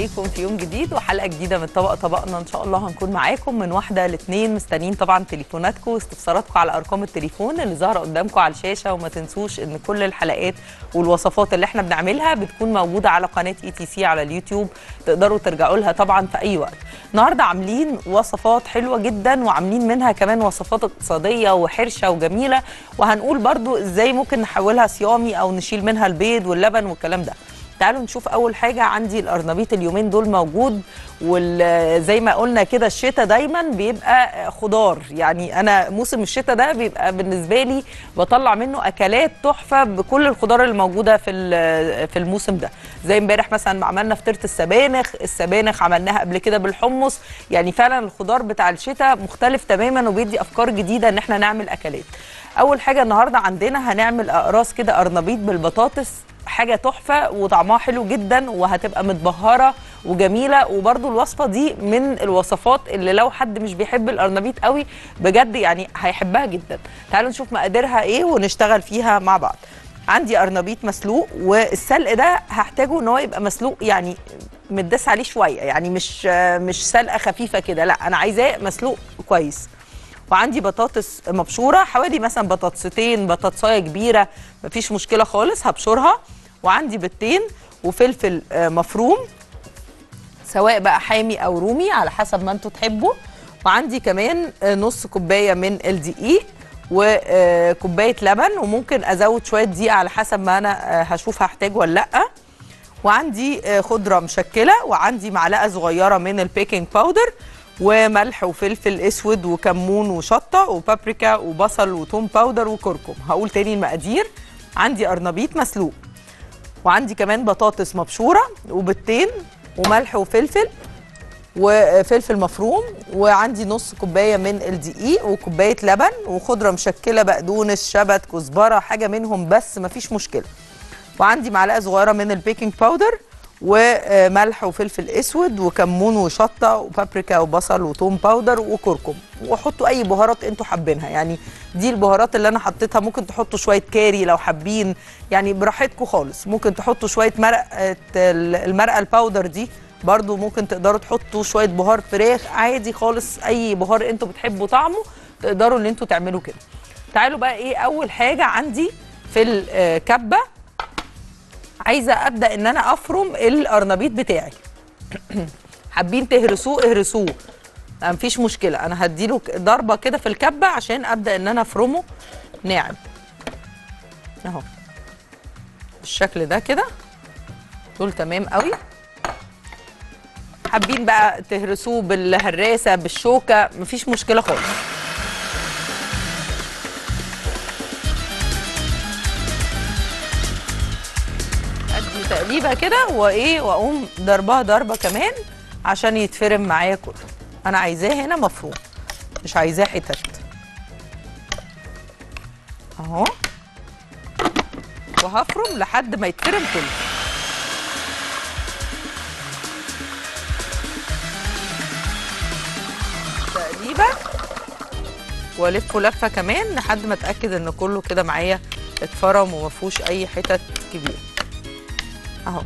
عليكم في يوم جديد وحلقة جديدة من طبق طبقنا. إن شاء الله هنكون معاكم من واحدة لاثنين مستنيين طبعا تليفوناتكم واستفساراتكم على أرقام التليفون. اللي ظاهرة قدامكم على الشاشة وما تنسوش إن كل الحلقات والوصفات اللي إحنا بنعملها بتكون موجودة على قناة ETC على اليوتيوب. تقدروا ترجعوا لها طبعا في أي وقت. النهارده عاملين وصفات حلوة جدا وعاملين منها كمان وصفات اقتصادية وحرشة وجميلة. وهنقول برضو إزاي ممكن نحولها صيامي أو نشيل منها البيض واللبن والكلام ده. تعالوا نشوف أول حاجة عندي القرنبيط اليومين دول موجود وزي ما قلنا كده الشتاء دايما بيبقى خضار. يعني أنا موسم الشتاء ده بيبقى بالنسبة لي بطلع منه أكلات تحفة بكل الخضار اللي موجودة في في الموسم ده. زي امبارح مثلا عملنا فطيرة السبانخ السبانخ عملناها قبل كده بالحمص. يعني فعلا الخضار بتاع الشتاء مختلف تماما وبيدي أفكار جديدة إن إحنا نعمل أكلات. أول حاجة النهارده عندنا هنعمل أقراص كده قرنبيط بالبطاطس. حاجة تحفة وطعمها حلو جدا وهتبقى متبهرة وجميلة. وبرده الوصفة دي من الوصفات اللي لو حد مش بيحب القرنبيط قوي بجد يعني هيحبها جدا. تعالوا نشوف مقاديرها إيه ونشتغل فيها مع بعض. عندي قرنبيط مسلوق والسلق ده هحتاجه إن هو يبقى مسلوق يعني متداس عليه شوية يعني مش مش سلقة خفيفة كده لأ أنا عايزاه مسلوق كويس. وعندي بطاطس مبشورة حوالي مثلا بطاطستين بطاطسايه كبيرة مفيش مشكلة خالص هبشرها. وعندي بيضتين وفلفل مفروم سواء بقى حامي أو رومي على حسب ما أنتوا تحبوا. وعندي كمان نص كوباية من الدقيق وكوبايه لبن. وممكن أزود شوية دقيق على حسب ما أنا هشوف هحتاج ولا لأ. وعندي خضرة مشكلة. وعندي معلقة صغيرة من ال baking powder وملح وفلفل أسود وكمون وشطة وبابريكا وبصل وتوم powder وكركم. هقول تاني المقادير. عندي قرنبيط مسلوق. وعندي كمان بطاطس مبشورة وبيضتين وملح وفلفل وفلفل مفروم. وعندي نص كوباية من الدقيق وكوباية لبن وخضرة مشكلة بقدونس شبت كزبرة حاجة منهم بس مفيش مشكلة. وعندي معلقة صغيرة من ال baking powder. وملح وفلفل اسود وكمون وشطة وبابريكا وبصل وتوم powder وكركم. وحطوا أي بهارات أنتوا حابينها. يعني دي البهارات اللي أنا حطيتها. ممكن تحطوا شوية كاري لو حابين. يعني براحتكم خالص. ممكن تحطوا شوية مرقة المرقة ال powder دي. برضو ممكن تقدروا تحطوا شوية بهار فراخ. عادي خالص. أي بهار أنتوا بتحبوا طعمه تقدروا إن أنتوا تعملوا كده. تعالوا بقى إيه أول حاجة عندي في الكبة. عايزة أبدأ إن أنا أفرم القرنبيط بتاعي. حابين تهرسوه اهرسوه. مفيش مشكلة. أنا هديله ضربة كده في الكبة عشان أبدأ إن أنا أفرمه ناعم. أهو. بالشكل ده كده. دول تمام قوي. حابين بقى تهرسوه بالهراسة بالشوكة. مفيش مشكلة خالص. ادي تقليبه كده وإيه وأقوم ضربها ضربة كمان عشان يتفرم معايا كله. أنا عايزاه هنا مفروم مش عايزاه حتت. أهو. وهفرم لحد ما يتفرم كله. تقليبه والفه لفة كمان لحد ما أتأكد إن كله كده معايا اتفرم وما أي حتت كبيرة. اهو.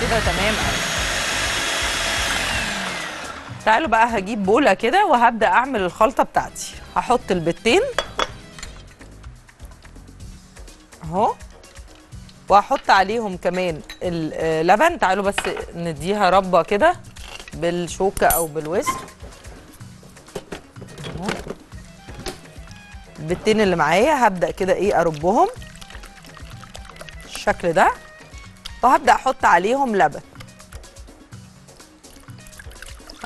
كده تمام. قوي تعالوا بقى هجيب بوله كده وهبدأ أعمل الخلطة بتاعتي. هحط البيضتين. اهو. وهحط عليهم كمان اللبن تعالوا بس نديها ربة كده بالشوكة أو البيضتين اللي معايا. هبدأ كده إيه أربهم. الشكل ده. وهبدا أحط عليهم لبن.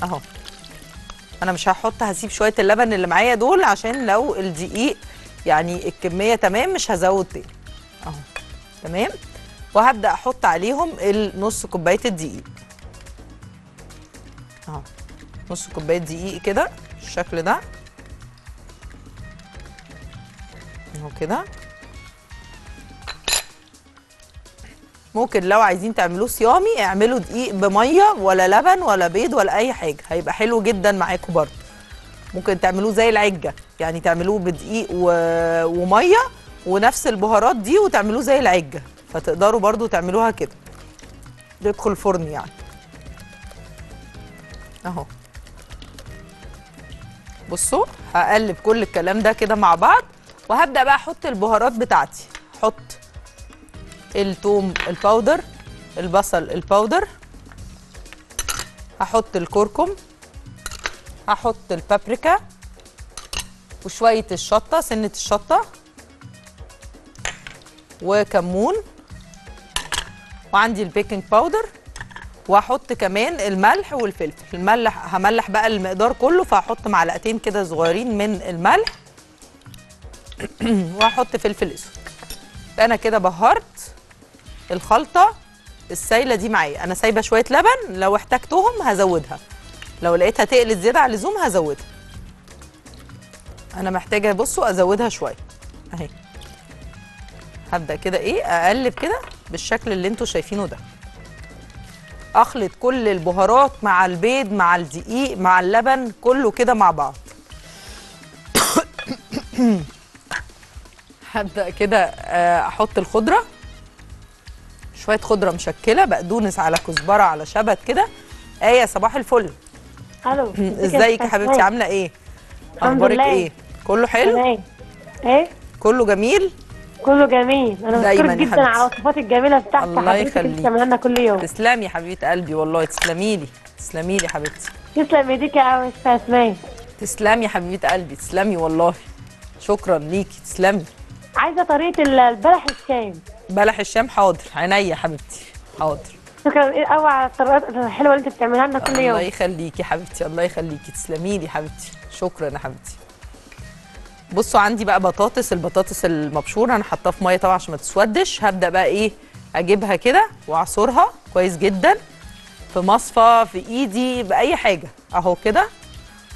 أهو. أنا مش هحط هسيب شوية اللبن اللي معايا دول عشان لو الدقيق يعني الكمية تمام مش هزود تاني. أهو. تمام؟ وهبدأ أحط عليهم النص كوباية الدقيق. أهو. نص كوباية دقيق كده. بالشكل ده. كده. ممكن لو عايزين تعملوه صيامي اعملوا دقيق بمية ولا لبن ولا بيض ولا أي حاجة. هيبقى حلو جدا معاكم برضه. ممكن تعملوه زي العجة يعني تعملوه بدقيق و... ومية ونفس البهارات دي وتعملوه زي العجة. فتقدروا برضو تعملوها كده. يدخل الفرن يعني. أهو. بصوا هقلب كل الكلام ده كده مع بعض. وهبدأ بقى أحط البهارات بتاعتي. أحط الثوم ال powder البصل ال powder هحط الكركم. هحط البابريكا. وشوية الشطة سنة الشطة. وكمون. وعندي ال baking powder واحط كمان الملح والفلفل. الملح هملح بقى المقدار كله فهحط معلقتين كده صغيرين من الملح. واحط فلفل أسود. أنا كده بهرت الخلطة السايلة دي معايا. أنا سايبة شوية لبن لو احتجتهم هزودها. لو لقيتها تقلت زيادة عن اللزوم هزودها. أنا محتاجة بصوا أزودها شوية. أهي. هبدأ كده إيه؟ أقلب كده بالشكل اللي أنتوا شايفينه ده. أخلط كل البهارات مع البيض مع الدقيق مع اللبن كله كده مع بعض. هبدأ كده آه، أحط الخضرة. شوية خضرة مشكلة بقدونس على كزبرة على شبت كده. إيه صباح الفل. ألو ازيك يا حبيبتي؟ عاملة إيه؟ أخبارك. إيه؟ كله حلو؟ تمام. إيه؟ كله جميل؟ كله جميل. أنا بشكرك جدا على. الوصفات الجميلة بتاعتك الله يخليك. بتعملها لنا كل يوم. تسلمي يا حبيبة قلبي والله. تسلمي لي. تسلمي لي حبيبتي. تسلم إيديك يا أستاذ اسماء تسلمي يا حبيبة قلبي. تسلمي والله. شكرا ليكي. تسلمي. عايزة طريقة ال- البلح الشام. بلح الشام حاضر. عينيا يا حبيبتي. حاضر. شكرا. إيه قوي على الطريقات الحلوة اللي أنت بتعملها لنا كل الله يوم يخليكي يا حبيبتي الله يخليكي. تسلمي لي يا حبيبتي. شكرا يا حبيبتي. بصوا عندي بقى بطاطس. البطاطس المبشورة أنا حاطاها في مية طبعا عشان ما تسودش. هبدأ بقى إيه؟ أجيبها كده وأعصرها. كويس جدا. في مصفى في إيدي بأي حاجة. أهو كده.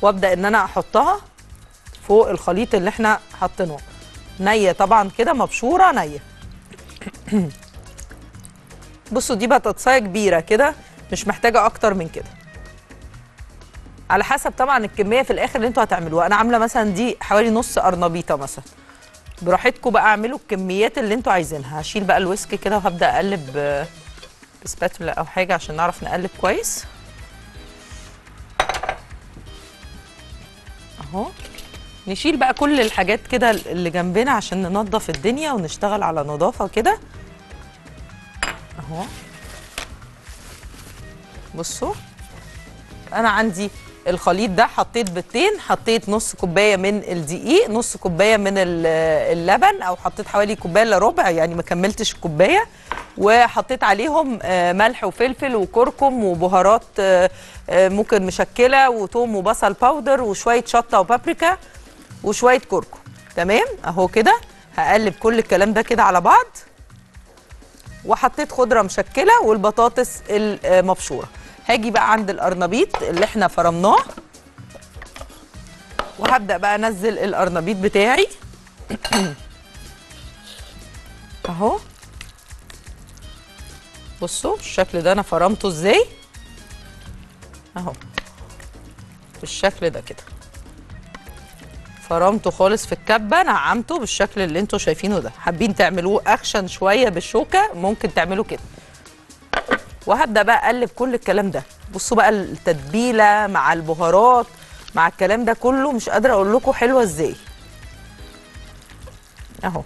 وأبدأ إن أنا أحطها فوق الخليط اللي إحنا حاطينه. نية طبعا كده مبشورة نية. بصوا دي بطاطساية كبيرة كده مش محتاجة أكتر من كده. على حسب طبعا الكمية في الآخر اللي أنتوا هتعملوها. أنا عاملة مثلا دي حوالي نص قرنبيطة مثلا. براحتكم بقى اعملوا الكميات اللي أنتوا عايزينها. هشيل بقى الويسك كده وهبدأ أقلب بسباتولا أو حاجة عشان نعرف نقلب كويس. أهو. نشيل بقى كل الحاجات كده اللي جنبنا عشان ننظف الدنيا ونشتغل على نظافة كده أهو. بصوا. أنا عندي الخليط ده حطيت بيضتين حطيت نص كوباية من الدقيق نص كوباية من ال- اللبن أو حطيت حوالي كوباية إلا ربع يعني ما كملتش الكوباية. وحطيت عليهم آه، ملح وفلفل وكركم وبهارات آه، آه، ممكن مشكلة وتوم وبصل باودر وشوية شطة وبابريكا. وشوية كركم. تمام؟ أهو كده. هقلب كل الكلام ده كده على بعض. وحطيت خضرة مشكلة والبطاطس المبشورة. هاجي بقى عند القرنبيط اللي إحنا فرمناه. وهبدأ بقى أنزل القرنبيط بتاعي. أهو. بصوا الشكل ده أنا فرمته إزاي. أهو. بالشكل ده كده. فرمته خالص في الكبة نعمته بالشكل اللي أنتوا شايفينه ده. حابين تعملوه اخشن شوية بالشوكة ممكن تعملوا كده. وهبدأ بقى أقلب كل الكلام ده. بصوا بقى التتبيلة مع البهارات مع الكلام ده كله مش قادرة أقول لكم حلوة إزاي. أهو.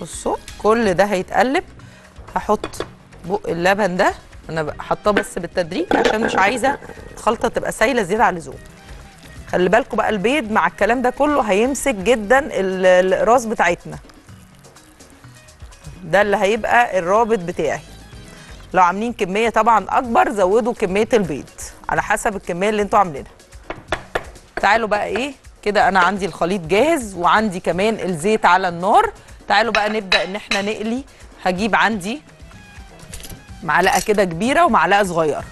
بصوا كل ده هيتقلب. هحط بق اللبن ده. أنا حاطاه بس بالتدريج عشان مش عايزة الخلطة تبقى سايلة زيادة عن اللزوم. خلي بالكم بقى البيض مع الكلام ده كله هيمسك جدا ال- الاقراص بتاعتنا. ده اللي هيبقى الرابط بتاعي. لو عاملين كمية طبعا أكبر زودوا كمية البيض على حسب الكمية اللي أنتوا عاملينها. تعالوا بقى إيه؟ كده أنا عندي الخليط جاهز وعندي كمان الزيت على النار. تعالوا بقى نبدأ إن إحنا نقلي. هجيب عندي معلقة كده كبيرة ومعلقة صغيرة.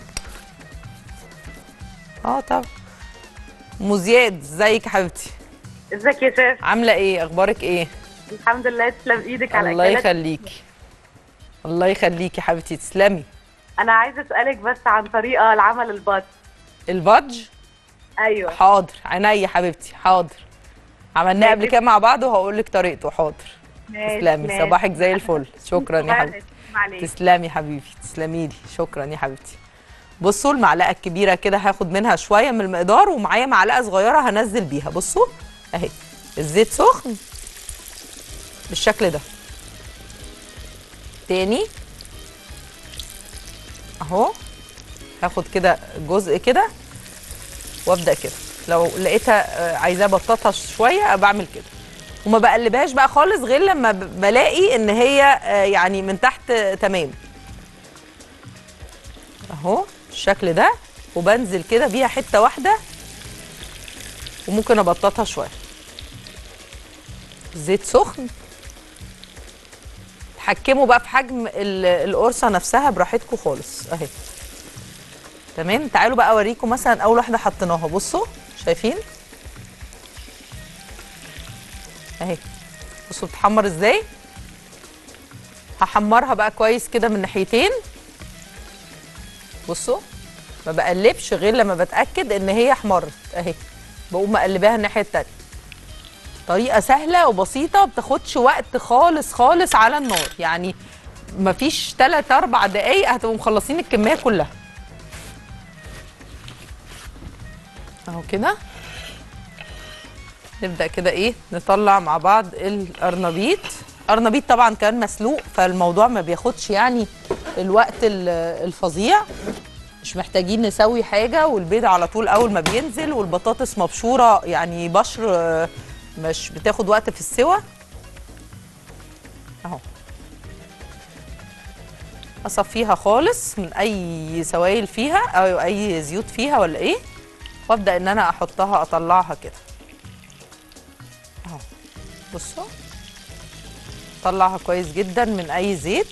آه طبعا. ام زياد ازيك يا حبيبتي؟ ازيك يا شيف عاملة إيه؟ أخبارك إيه؟ الحمد لله تسلم إيدك على الله يخليكي الله يخليكي يا حبيبتي تسلمي. أنا عايزة أسألك بس عن طريقة لعمل البط البادج؟ أيوه. حاضر عينيا حبيبتي حاضر. عملناه قبل كده مع بعض وهقول لك طريقته حاضر. تسلمي. صباحك زي الفل. شكرا يا حبيبتي. تسلمي حبيبي تسلمي لي. شكرا يا حبيبتي. بصوا المعلقة الكبيرة كده هاخد منها شوية من المقدار ومعايا معلقة صغيرة هنزل بيها. بصوا أهي الزيت سخن بالشكل ده. تاني أهو هاخد كده جزء كده وأبدأ كده. لو لقيتها آه، عايزاه بطاطا شوية بعمل كده. وما بقلبهاش بقى خالص غير لما بلاقي إن هي آه، يعني من تحت تمام. أهو. الشكل ده وبنزل كده بيها حتة واحدة وممكن أبططها شوية. زيت سخن. تحكموا بقى في حجم ال- القرصة نفسها براحتكم خالص. أهي. تمام؟ تعالوا بقى أوريكم مثلا أول واحدة حطيناها. بصوا شايفين؟ أهي. بصوا بتحمر إزاي؟ هحمرها بقى كويس كده من ناحيتين. بصوا. ما بقلبش غير لما بتأكد إن هي احمرت أهي. بقوم مقلباها الناحية التانية. طريقة سهلة وبسيطة بتاخدش وقت خالص خالص على النار. يعني مفيش 3 4 دقايق هتبقوا مخلصين الكمية كلها. أهو كده. نبدأ كده إيه؟ نطلع مع بعض القرنبيط قرنبيط طبعا كان مسلوق فالموضوع ما بياخدش يعني الوقت ال- الفظيع. مش محتاجين نسوي حاجة والبيض على طول أول ما بينزل والبطاطس مبشورة يعني بشر آه، مش بتاخد وقت في السوى أهو. أصفيها خالص من أي سوائل فيها أو أي زيوت فيها ولا إيه وأبدأ إن أنا أحطها أطلعها كده. أهو. بصوا. طلعها كويس جدا من أي زيت.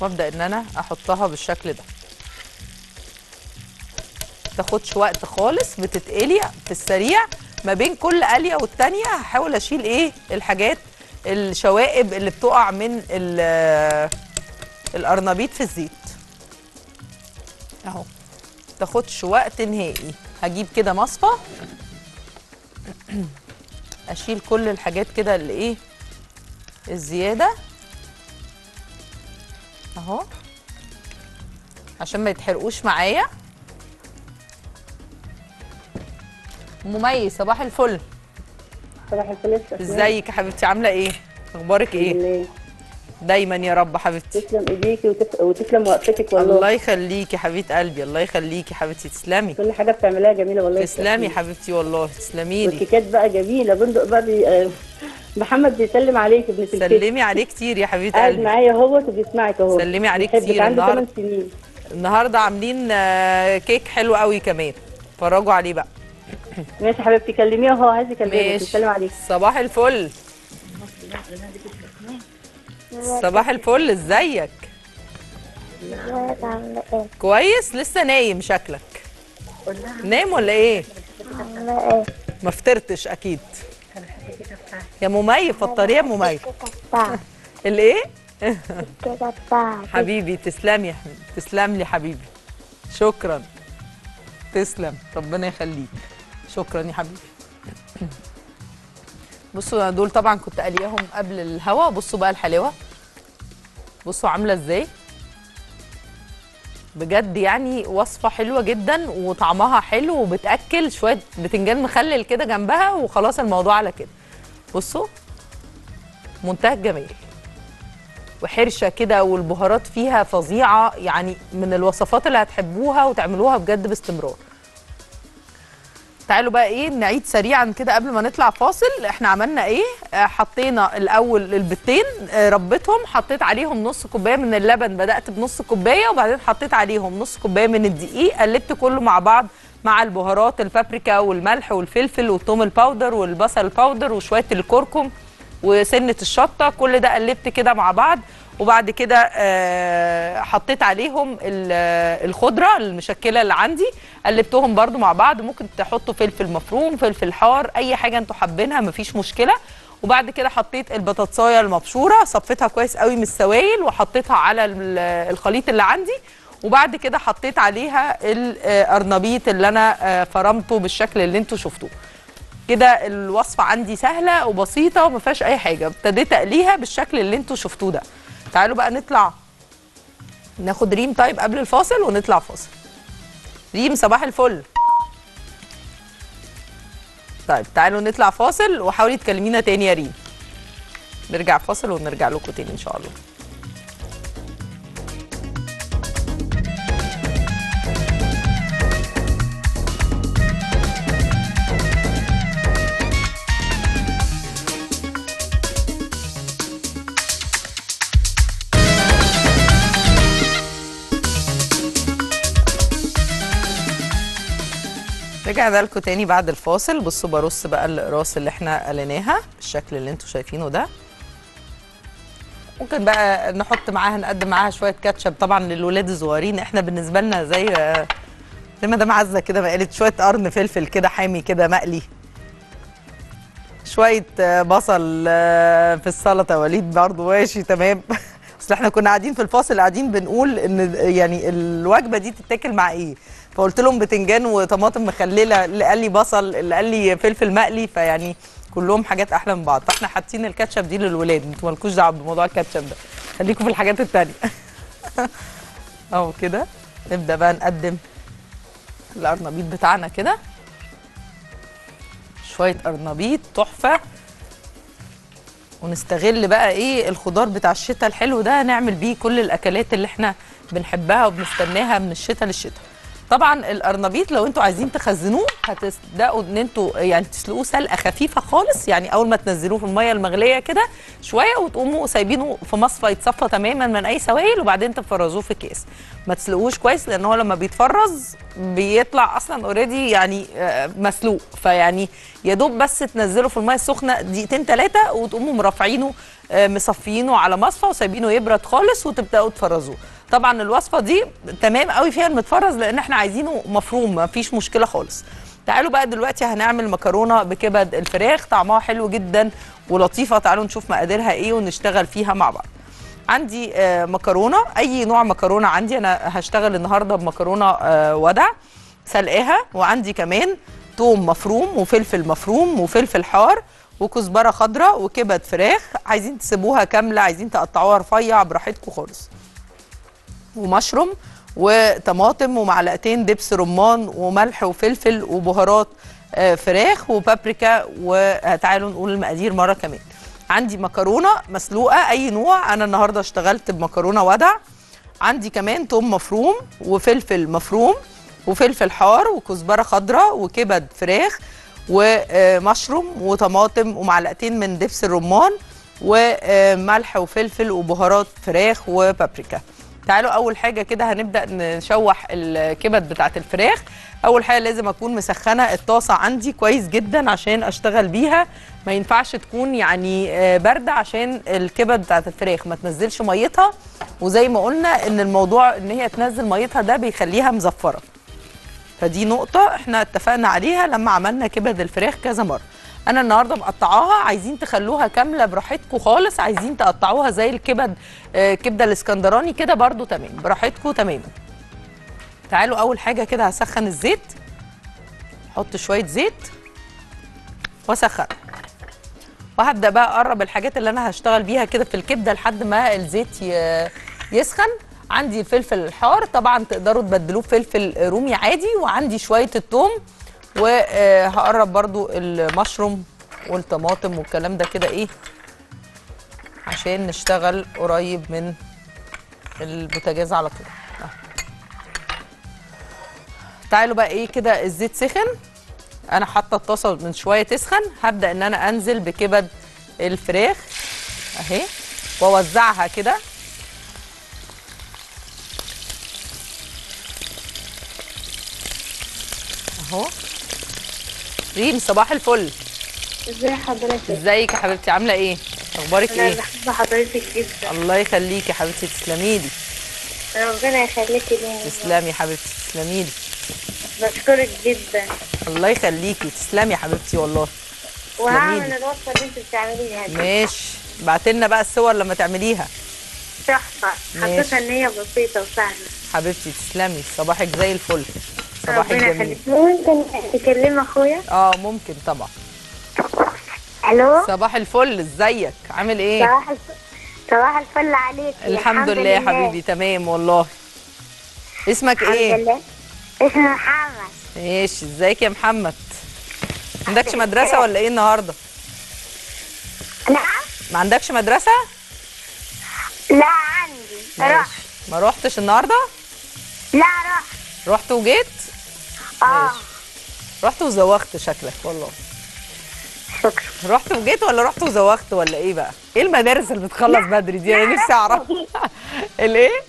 وابدأ إن أنا أحطها بالشكل ده. تاخدش وقت خالص بتتقلي في السريع ما بين كل قلية والتانية. هحاول أشيل إيه؟ الحاجات الشوائب اللي بتقع من ال- القرنبيط في الزيت. أهو. تاخدش وقت نهائي. هجيب كده مصفى. أشيل كل الحاجات كده اللي إيه؟ الزيادة. اهو. عشان ما يتحرقوش معايا. مميز صباح الفل. صباح الفل ازيك يا حبيبتي؟ عاملة إيه؟ أخبارك إيه. دايما يا رب حبيبتي. تسلم إيديكي وتف... وتسلم وقفتك والله. الله يخليكي حبيبة قلبي الله يخليكي حبيبتي. تسلمي. كل حاجة بتعملها جميلة والله تسلمي حبيبتي والله تسلمي لي. والكيكات بقى جميلة بندق بقى بي... آه، محمد بيسلم عليك ابن سلمي عليه كتير يا حبيبة قاعد قلبي. معايا اهوت وبيسمعك أهو. سلمي عليه. كتير. عنده النهاردة. 8 سنين. النهارده عاملين آه، كيك حلو قوي كمان. اتفرجوا عليه بقى. ماشي حبيبتي كلميه اهو عايز يكلمك. بيسلم عليك. صباح الفل. صباح الفل ازيك؟ إيه؟ كويس لسه نايم شكلك. نايم ولا إيه؟ إيه؟ ما فطرتش أكيد. يا مميز فطريه يا مميز بتاع الايه؟ حبيبي تسلمي يا حبيبي تسلم لي حبيبي. شكرا. تسلم ربنا يخليك. شكرا يا حبيبي. بصوا دول طبعا كنت قلياهم قبل الهوا. بصوا بقى الحلاوة. بصوا عاملة إزاي. بجد يعني وصفة حلوة جدا وطعمها حلو وبتأكل شوية بتنجان مخلل كده جنبها وخلاص الموضوع على كده. بصوا منتهى الجمال. وحرشة كده والبهارات فيها فظيعة يعني من الوصفات اللي هتحبوها وتعملوها بجد باستمرار. تعالوا بقى إيه نعيد سريعا كده قبل ما نطلع فاصل. إحنا عملنا إيه؟ آه، حطينا الأول البيضتين آه، ضربتهم حطيت عليهم نص كوباية من اللبن بدأت بنص كوباية وبعدين حطيت عليهم نص كوباية من الدقيق قلبت كله مع بعض مع البهارات البابريكا والملح والفلفل والثوم ال powder والبصل ال powder وشوية الكركم وسنة الشطة كل ده قلبت كده مع بعض. وبعد كده آه، حطيت عليهم ال- آه، الخضرة المشكلة اللي عندي قلبتهم برضو مع بعض. ممكن تحطوا فلفل مفروم فلفل حار أي حاجة أنتوا حابينها مفيش مشكلة. وبعد كده حطيت البطاطساية المبشورة صفيتها كويس قوي من السوائل وحطيتها على ال- الخليط اللي عندي. وبعد كده حطيت عليها القرنبيط اللي أنا آه، فرمته بالشكل اللي أنتوا شفتوه. كده الوصفة عندي سهلة وبسيطة وما فيهاش أي حاجة. ابتديت أقليها بالشكل اللي أنتوا شفتوه ده. تعالوا بقى نطلع. ناخد ريم طيب قبل الفاصل ونطلع فاصل. ريم صباح الفل. طيب تعالوا نطلع فاصل وحاولي تكلمينا تاني يا ريم. نرجع فاصل ونرجع لكم تاني إن شاء الله. رجعنا لكم تاني بعد الفاصل. بصوا برص بقى الاقراص اللي إحنا قليناها بالشكل اللي أنتوا شايفينه ده. ممكن بقى نحط معاها نقدم معاها شوية كاتشب. طبعا للولاد الصغيرين إحنا بالنسبة لنا زي زي ما دام عزه كده ما قالت شوية قرن فلفل كده حامي كده مقلي. شوية بصل آه، في السلطة. وليد برضه ماشي تمام. أصل إحنا كنا قاعدين في الفاصل قاعدين بنقول إن يعني الوجبة دي تتاكل مع إيه؟ فقلت لهم بتنجان وطماطم مخللة اللي قال لي بصل اللي قال لي فلفل مقلي فيعني كلهم حاجات أحلى من بعض. فإحنا حاطين الكاتشب دي للولاد أنتوا مالكوش دعوة بموضوع الكاتشب ده. خليكم في الحاجات التانية. أهو كده. نبدأ بقى نقدم القرنبيط بتاعنا كده. شوية قرنبيط تحفة. ونستغل بقى إيه الخضار بتاع الشتاء الحلو ده نعمل بيه كل الأكلات اللي إحنا بنحبها وبنستناها من الشتاء للشتاء. طبعا القرنبيط لو أنتوا عايزين تخزنوه هتبدأوا إن أنتوا يعني تسلقوه سلقة خفيفة خالص يعني أول ما تنزلوه في المية المغلية كده شوية وتقوموا سايبينه في مصفى يتصفى تماما من أي سوائل وبعدين تفرزوه في كيس. ما تسلقوش كويس لأن هو لما بيتفرز بيطلع أصلا already يعني آه، مسلوق. فيعني يا دوب بس تنزله في المية السخنة دقيقتين ثلاثة وتقوموا مرفعينه مصفيينه على مصفى وسايبينه يبرد خالص وتبدأوا تفرزوه. طبعا الوصفة دي تمام قوي فيها المتفرز لأن إحنا عايزينه مفروم ما فيش مشكلة خالص. تعالوا بقى دلوقتي هنعمل مكرونة بكبد الفراخ طعمها حلو جدا ولطيفة. تعالوا نشوف مقاديرها إيه ونشتغل فيها مع بعض. عندي آه، مكرونة أي نوع مكرونة عندي أنا هشتغل النهارده بمكرونة آه، ودع سلقاها. وعندي كمان توم مفروم وفلفل مفروم وفلفل حار وكزبرة خضراء وكبد فراخ. عايزين تسيبوها كاملة عايزين تقطعوها رفيع براحتكم خالص. ومشروم وطماطم ومعلقتين دبس رمان وملح وفلفل وبهارات آه، فراخ وبابريكا. وتعالوا نقول المقادير مرة كمان. عندي مكرونة مسلوقة أي نوع. أنا النهارده اشتغلت بمكرونة ودع عندي كمان توم مفروم وفلفل مفروم وفلفل حار وكزبرة خضراء وكبد فراخ. ومشروم وطماطم ومعلقتين من دبس الرمان وملح وفلفل وبهارات فراخ وبابريكا. تعالوا أول حاجة كده هنبدأ نشوح الكبد بتاعه الفراخ. أول حاجة لازم أكون مسخنة الطاسة عندي كويس جدا عشان أشتغل بيها. ما ينفعش تكون يعني آه، باردة عشان الكبد بتاعه الفراخ. ما تنزلش ميتها. وزي ما قلنا إن الموضوع إن هي تنزل ميتها ده بيخليها مزفرة. فدي نقطة إحنا اتفقنا عليها لما عملنا كبد الفراخ كذا مرة. أنا النهاردة مقطعاها عايزين تخلوها كاملة براحتكم خالص، عايزين تقطعوها زي الكبد آه، كبدة الإسكندراني كده برضو تمام، براحتكم تماما. تعالوا أول حاجة كده هسخن الزيت. أحط شوية زيت وأسخن. وهبدأ بقى أقرب الحاجات اللي أنا هشتغل بيها كده في الكبدة لحد ما الزيت يسخن. عندي الفلفل الحار طبعا تقدروا تبدلوه بفلفل رومي عادي وعندي شوية الثوم وهقرب برضو المشروم والطماطم والكلام ده كده إيه عشان نشتغل قريب من البوتاجاز على طول. أهو. تعالوا بقى إيه كده الزيت سخن. أنا حاطة الطاسة من شوية تسخن. هبدأ إن أنا أنزل بكبد الفراخ أهي وأوزعها كده. اهو. ريم صباح الفل. ازي حضرتك؟ ازيك يا حبيبتي؟ عاملة إيه؟ أخبارك أنا إيه؟ بحب حضرتك جدا. الله يخليكي يا حبيبتي تسلمي لي. ربنا يخليكي ليا تسلمي يا حبيبتي تسلمي لي. بشكرك جدا. الله يخليكي تسلمي يا حبيبتي والله. وهعمل. الوصفة اللي انت بتعمليها دي. ماشي. بعتلنا بقى الصور لما تعمليها. تحفة. حسيتها إن هي بسيطة وسهلة. حبيبتي تسلمي. صباحك زي الفل. صباحك ربنا جميل يخليك. ممكن تكلم أخويا؟ آه ممكن طبعا. ألو؟ صباح الفل إزيك؟ عامل إيه؟ صباح الفل صباح الفل عليك. الحمد لله يا حبيبي تمام والله. اسمك الحمد إيه؟ لله. اسمي محمد. ماشي إزيك يا محمد؟ عندكش مدرسة ولا إيه النهارده؟ نعم. ما عندكش مدرسة؟ لا عندي. رحت ما روحتش النهارده؟ لا رحت رحت وجيت؟ آه. رحت وزوغت شكلك والله. شكرا. رحت وجيت ولا رحت وزوغت ولا إيه بقى؟ إيه المدارس اللي بتخلص بدري دي؟ أنا نفسي أعرف. الإيه؟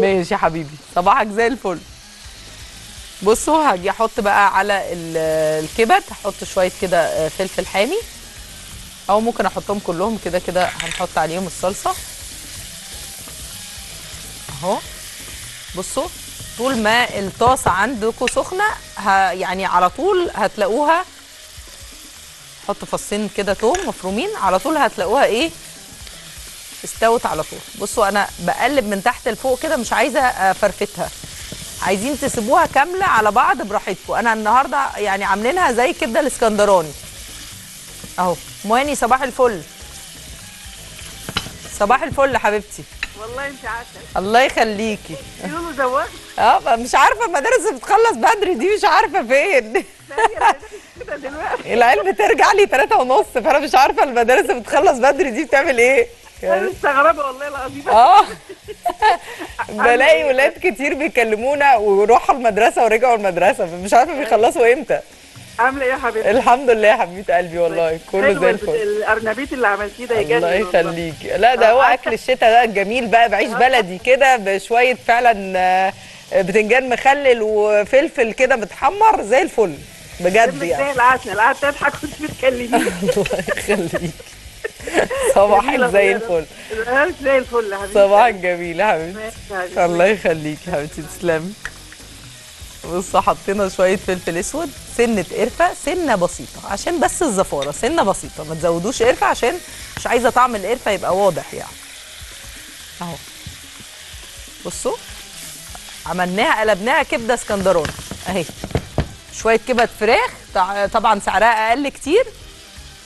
ماشي يا حبيبي صباحك زي الفل. بصوا هاجي أحط بقى على ال- الكبد هحط شوية كده آه، فلفل حامي. أو ممكن أحطهم كلهم كده كده هنحط عليهم الصلصة. أهو. بصوا. طول ما الطاسه عندكم سخنة. يعني على طول هتلاقوها حط فصين كده توم مفرومين على طول هتلاقوها إيه استوت على طول. بصوا أنا بقلب من تحت لفوق كده مش عايزة أفرفتها. عايزين تسيبوها كاملة على بعض براحتكم. أنا النهارده يعني عاملينها زي الكبده الإسكندراني. أهو مواني صباح الفل. صباح الفل حبيبتي. والله انت عسل. الله يخليكي. يقولوا زواج آه مش عارفة المدارس بتخلص بدري دي مش عارفة فين. العيال بترجع لي 3 ونص فأنا مش عارفة المدارس بتخلص بدري دي بتعمل إيه. أنا مستغربة والله العظيم. آه. بلاقي ولاد كتير بيكلمونا وروحوا المدرسة ورجعوا المدرسة فمش عارفة بيخلصوا إمتى. عاملة إيه يا حبيبتي؟ الحمد لله يا حبيبة قلبي والله كله زي الفل. الارنبيت اللي عملتيه ده يجنن الله. يخليكي لا ده هو عارفة- أكل الشتاء ده الجميل بقى بعيش بلدي كده بشوية فعلا آه، بتنجان مخلل وفلفل كده متحمر زي الفل بجد دمك زي يعني العسل قعدت اضحك وانت بتكلميني الله يخليكي صباحك زي. الفل. زي الفل يا حبيبتي. صباحك جميل يا حبيبتي. ماشي يا حبيبتي. الله يخليكي يا حبيبتي تسلمي. بص حطينا شوية فلفل أسود سنة قرفة سنة بسيطة عشان بس الزفارة سنة بسيطة ما تزودوش قرفة عشان مش عايزة طعم القرفة يبقى واضح يعني. أهو. بصوا عملناها قلبناها كبدة اسكندراني. أهي. شوية كبد فراخ طبعا سعرها أقل كتير.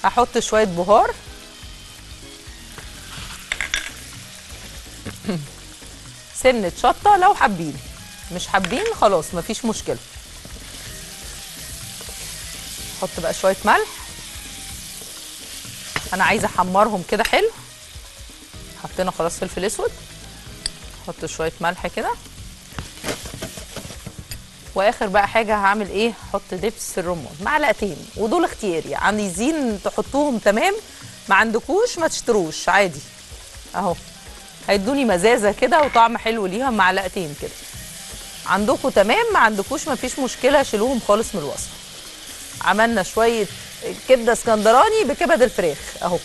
هحط شوية بهار. سنة شطة لو حابين. مش حابين خلاص مفيش مشكلة. أحط بقى شوية ملح. أنا عايزة أحمرهم كده حلو. حطينا خلاص فلفل أسود. أحط شوية ملح كده. وآخر بقى حاجة هعمل إيه؟ أحط دبس الرمان. معلقتين ودول اختياري. عايزين تحطوهم تمام ما عندكوش ما تشتروش عادي. أهو. هيدوني مزازة كده وطعم حلو ليها معلقتين كده. عندكم تمام؟ ما عندكوش ما فيش مشكلة شيلوهم خالص من الوصفه عملنا شوية كبدة اسكندراني بكبد الفراخ أهو.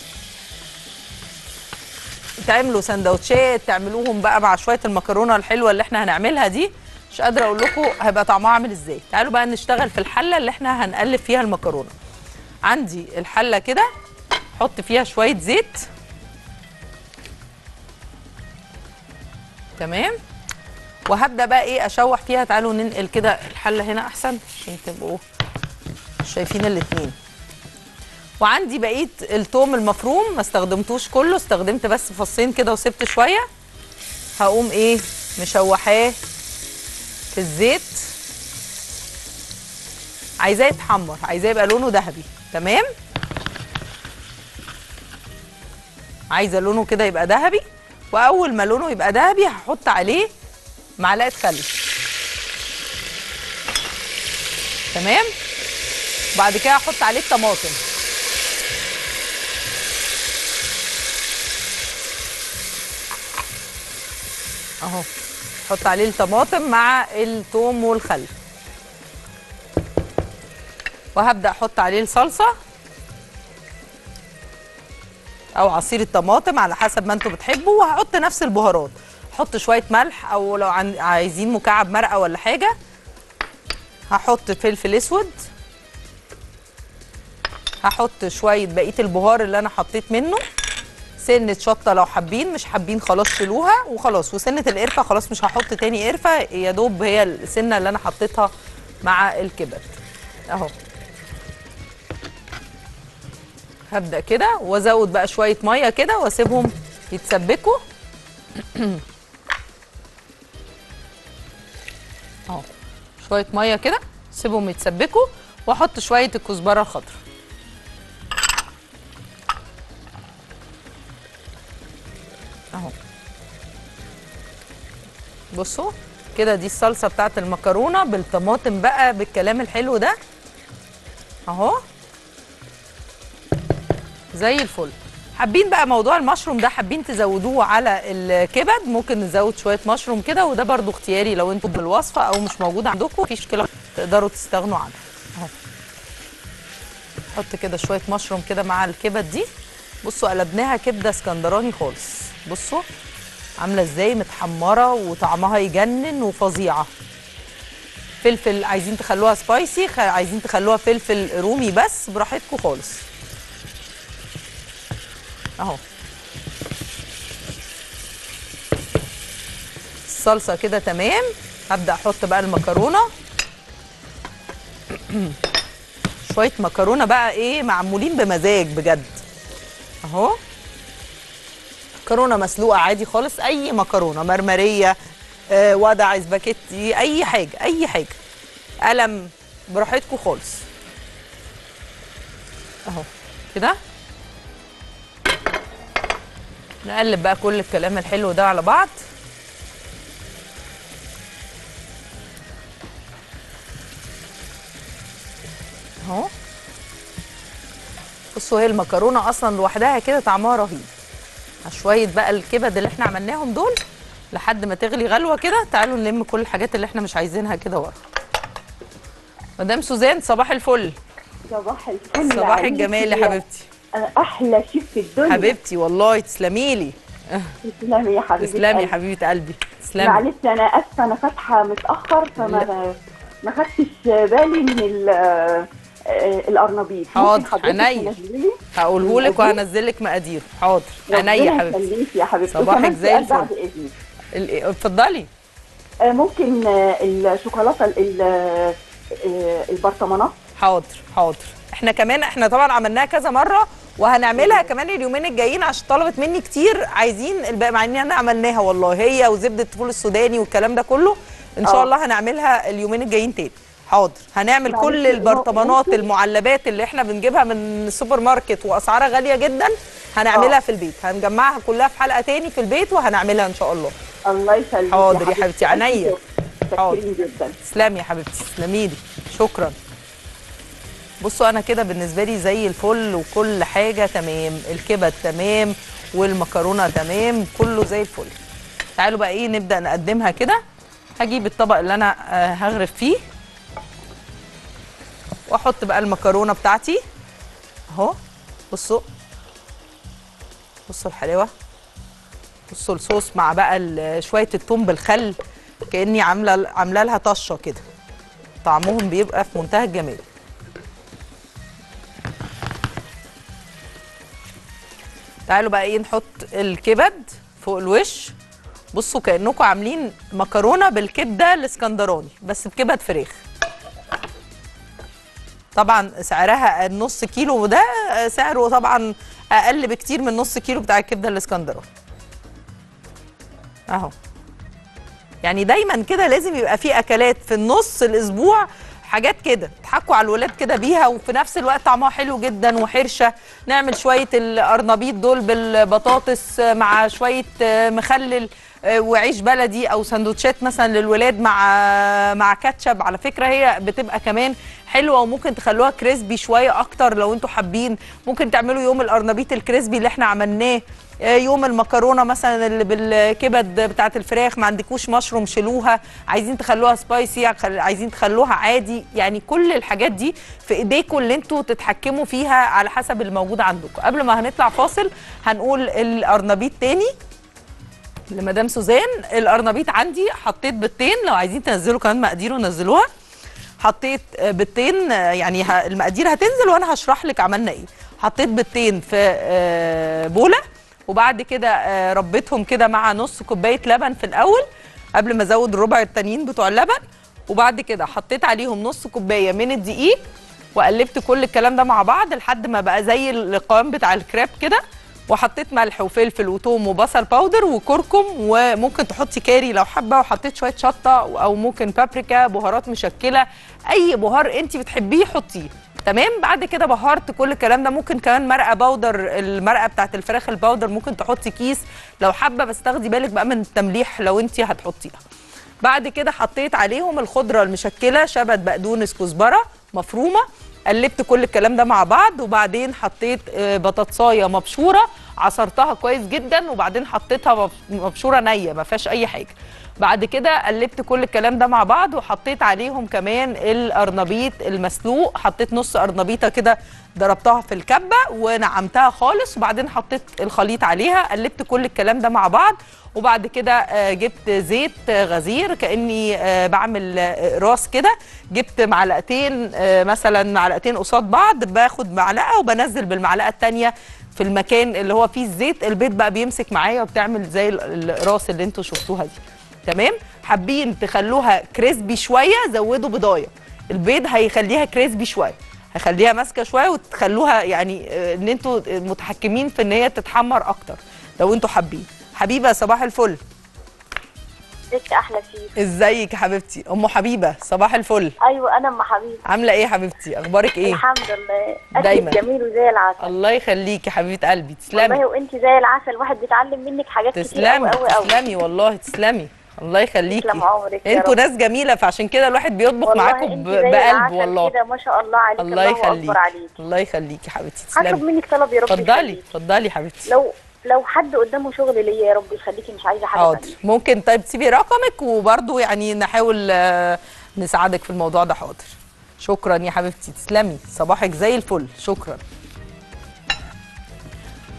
تعملوا سندوتشات تعملوهم بقى مع شوية المكرونة الحلوة اللي إحنا هنعملها دي. مش قادرة أقول لكم هيبقى طعمها عامل إزاي. تعالوا بقى نشتغل في الحلة اللي إحنا هنقلب فيها المكرونة. عندي الحلة كده أحط فيها شوية زيت. تمام؟ وهبدأ بقى إيه أشوح فيها. تعالوا ننقل كده الحلة هنا أحسن عشان تبقوا شايفين الاتنين. وعندي بقية التوم المفروم ما استخدمتوش كله استخدمت بس فصين كده وسبت شوية. هقوم إيه مشوحاه في الزيت. عايزاه يتحمر عايزاه يبقى لونه ذهبي تمام؟ عايزة لونه كده يبقى ذهبي. وأول ما لونه يبقى ذهبي هحط عليه معلقة خل. تمام؟ بعد كده هحط عليه الطماطم. أهو. أحط عليه الطماطم مع الثوم والخل. وهبدأ أحط عليه الصلصة. أو عصير الطماطم على حسب ما أنتوا بتحبوا. وهحط نفس البهارات. أحط شوية ملح أو لو عايزين مكعب مرقة ولا حاجة هحط فلفل أسود. هحط شوية بقية البهار اللي أنا حطيت منه. سنة شطة لو حابين مش حابين خلاص شيلوها وخلاص. وسنة القرفة خلاص مش هحط تاني قرفة يا دوب هي السنة اللي أنا حطيتها مع الكبد. أهو. هبدأ كده وأزود بقى شوية مية كده وأسيبهم يتسبكوا. شوية مية كده سيبهم يتسبكوا وأحط شوية الكزبرة الخضراء أهو. بصوا كده دي الصلصة بتاعت المكرونة بالطماطم بقى بالكلام الحلو ده. أهو. زي الفل. حابين بقى موضوع المشروم ده حابين تزودوه على الكبد؟ ممكن نزود شوية مشروم كده وده برضو اختياري لو أنتم بالوصفة أو مش موجود عندكم مفيش مشكله تقدروا تستغنوا عنه. أهو. حط كده شوية مشروم كده مع الكبد دي. بصوا قلبناها كبدة اسكندراني خالص. بصوا عاملة إزاي؟ متحمرة وطعمها يجنن وفظيعة. فلفل عايزين تخلوها سبايسي عايزين تخلوها فلفل رومي بس براحتكم خالص. اهو. الصلصه كده تمام. هبدأ أحط بقى المكرونة. شوية مكرونة بقى إيه معمولين بمزاج بجد. أهو. مكرونة مسلوقة عادي خالص أي مكرونة مرمرية آه وضع سباكيتي أي حاجة أي حاجة. قلم براحتكم خالص. أهو. كده؟ نقلب بقى كل الكلام الحلو ده على بعض. اهو. بصوا هي المكرونة أصلا لوحدها كده طعمها رهيب. شوية بقى الكبد اللي إحنا عملناهم دول لحد ما تغلي غلوة كده تعالوا نلم كل الحاجات اللي إحنا مش عايزينها كده ورا. مدام سوزان صباح الفل. صباح الفل صباح الجمال يا حبيبتي. أنا أحلى شيف في الدنيا. حبيبتي والله تسلمي لي. تسلمي يا حبيبتي تسلمي يا. حبيبة قلبي. تسلمي. معلش أنا آسفة أنا فاتحة متأخر فما ما خدتش بالي من ال- آه، القرنبيط حاضر، عينيا. هقوله لك؟ وهنزل لك مقادير. حاضر. عينيا حبيبتي. يا حبيبتي. صباحك زي الفل. ال- اتفضلي. آه، ممكن آه، الشوكولاتة ال- آه، آه، البرطمانات؟ حاضر حاضر. إحنا كمان إحنا طبعا عملناها كذا مرة وهنعملها كمان اليومين الجايين عشان طلبت مني كتير. عايزين الباقي مع اننا عملناها والله هي وزبدة الفول السوداني والكلام ده كله. إن شاء آه. الله هنعملها اليومين الجايين تاني. حاضر. هنعمل معلش، كل البرطمانات؟ المعلبات اللي إحنا بنجيبها من السوبر ماركت وأسعارها غالية جدا هنعملها آه. في البيت. هنجمعها كلها في حلقة تاني في البيت وهنعملها إن شاء الله. الله يسلمك حاضر يا حبيبتي، عينيا. حاضر. تسلمي يا حبيبتي تسلمي لي. شكرا. بصوا أنا كده بالنسبة لي زي الفل وكل حاجة تمام. الكبد تمام والمكرونة تمام كله زي الفل. تعالوا بقى إيه نبدأ نقدمها كده. هجيب الطبق اللي أنا آه، هغرف فيه وأحط بقى المكرونة بتاعتي. أهو بصوا. بصوا الحلاوة. بصوا الصوص مع بقى شوية الثوم بالخل كأني عاملة عاملة لها طشة كده. طعمهم بيبقى في منتهى الجمال. تعالوا بقى إيه نحط الكبد فوق الوش. بصوا كأنكم عاملين مكرونة بالكبدة الاسكندراني بس بكبد فراخ. طبعا سعرها النص كيلو ده سعره طبعا أقل بكتير من نص كيلو بتاع الكبدة الاسكندراني. أهو. يعني دايما كده لازم يبقى في أكلات في النص الأسبوع حاجات كده تضحكوا على الولاد كده بيها وفي نفس الوقت طعمها حلو جدا وحرشة. نعمل شوية القرنبيط دول بالبطاطس مع شوية مخلل. وعيش بلدي أو سندوتشات مثلا للولاد مع مع كاتشب. على فكرة هي بتبقى كمان حلوة وممكن تخلوها كريسبي شوية أكتر لو أنتوا حابين. ممكن تعملوا يوم القرنبيط الكريسبي اللي إحنا عملناه. يوم المكرونة مثلا اللي بالكبد بتاعة الفراخ ما عندكوش مشروم شيلوها. عايزين تخلوها سبايسي عايزين تخلوها عادي. يعني كل الحاجات دي في ايديكم اللي أنتوا تتحكموا فيها على حسب الموجود عندكم قبل ما هنطلع فاصل هنقول القرنبيط تاني. لمدام سوزان. القرنبيط عندي حطيت بيضتين لو عايزين تنزلوا كمان مقادير نزلوها حطيت بيضتين يعني المقادير هتنزل وأنا هشرح لك عملنا إيه. حطيت بيضتين في بولة وبعد كده آه، ضربتهم كده مع نص كوباية لبن في الأول قبل ما أزود الربع التانيين بتوع اللبن. وبعد كده حطيت عليهم نص كوباية من الدقيق وقلبت كل الكلام ده مع بعض لحد ما بقى زي القوام بتاع الكريب كده. وحطيت ملح وفلفل وثوم وبصل powder وكركم وممكن تحطي كاري لو حابة وحطيت شوية شطة أو ممكن بابريكا بهارات مشكلة أي بهار انت بتحبيه حطيه. تمام؟ بعد كده بهرت كل الكلام ده. ممكن كمان مرقة powder المرقة بتاعت الفراخ ال powder ممكن تحطي كيس. لو حابة بس تاخدي بالك بقى من التمليح لو انت هتحطيها. بعد كده حطيت عليهم الخضرة المشكلة شبت بقدونس كزبرة مفرومة. قلبت كل الكلام ده مع بعض وبعدين حطيت آه، بطاطساية مبشورة عصرتها كويس جدا وبعدين حطيتها مب- مبشورة نية ما فيهاش أي حاجة. بعد كده قلبت كل الكلام ده مع بعض وحطيت عليهم كمان القرنبيط المسلوق. حطيت نص قرنبيطه كده ضربتها في الكبة ونعمتها خالص. وبعدين حطيت الخليط عليها قلبت كل الكلام ده مع بعض. وبعد كده آه، جبت زيت غزير كأني آه، بعمل آه، راس كده. جبت معلقتين مثلا معلقتين قصاد بعض. باخد معلقة وبنزل بالمعلقة الثانية في المكان اللي هو فيه الزيت. البيض بقى بيمسك معايا وبتعمل زي ال- الراس اللي أنتوا شفتوها دي. تمام؟ حابين تخلوها كريسبي شوية زودوا بضاية. البيض هيخليها كريسبي شوية. هيخليها ماسكة شوية وتخلوها يعني آه، إن أنتوا متحكمين في إن هي تتحمر أكتر. لو أنتوا حابين. حبيبة صباح الفل. ازيك أحلى فيك ازيك يا حبيبتي؟ أم حبيبة صباح الفل. أيوه أنا أم حبيبي عاملة إيه يا حبيبتي؟ أخبارك إيه؟ الحمد لله. دايما. جميل وزي العسل. الله يخليكي يا حبيبة قلبي. تسلمي. والله وانت زي العسل الواحد بيتعلم منك حاجات كتير تسلمي قوي قوي قوي تسلمي والله تسلمي. الله يخليكي. أنتوا. ناس جميلة فعشان كده الواحد بيطبخ معاكم بقلب والله. كده ما شاء الله عليك. الله يخليك. الله يخليكي يا حبيبتي هطلب تسلمي منك طلب يا رب اتفضلي. اتفضلي يا حبيبتي. لو لو حد قدامه شغل ليا يا رب يخليكي مش عايزة حاجة حاضر. ممكن طيب تسيبي رقمك وبرضه يعني نحاول آه، نساعدك في الموضوع ده. حاضر. شكرا يا حبيبتي تسلمي. صباحك زي الفل. شكرا.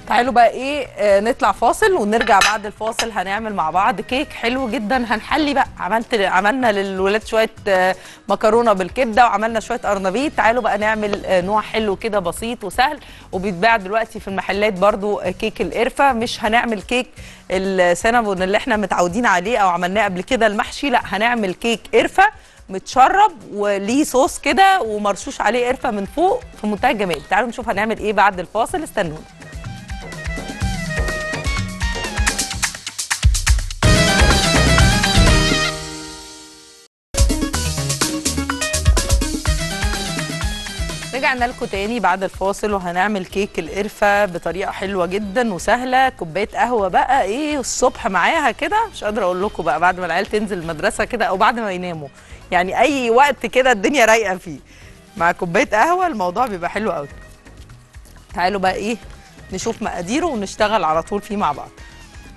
تعالوا بقى إيه آه نطلع فاصل ونرجع بعد الفاصل هنعمل مع بعض كيك حلو جدا. هنحلي بقى عملت عملنا للولاد شوية آه مكرونة بالكبدة وعملنا شوية قرنبيط. تعالوا بقى نعمل آه نوع حلو كده بسيط وسهل. وبيتباع دلوقتي في المحلات برضو آه كيك القرفة. مش هنعمل كيك السينابون اللي إحنا متعودين عليه أو عملناه قبل كده المحشي لا هنعمل كيك قرفة متشرب وليه صوص كده ومرشوش عليه قرفة من فوق في منتهى الجمال. تعالوا نشوف هنعمل إيه بعد الفاصل استنونا. رجعنا لكم تاني بعد الفاصل وهنعمل كيك القرفة بطريقة حلوة جدا وسهلة. كوباية قهوة بقى إيه الصبح معاها كده. مش قادرة أقول لكم بقى بعد ما العيال تنزل المدرسة كده أو بعد ما يناموا. يعني أي وقت كده الدنيا رايقة فيه. مع كوباية قهوة الموضوع بيبقى حلو قوي تعالوا بقى إيه نشوف مقاديره ونشتغل على طول فيه مع بعض.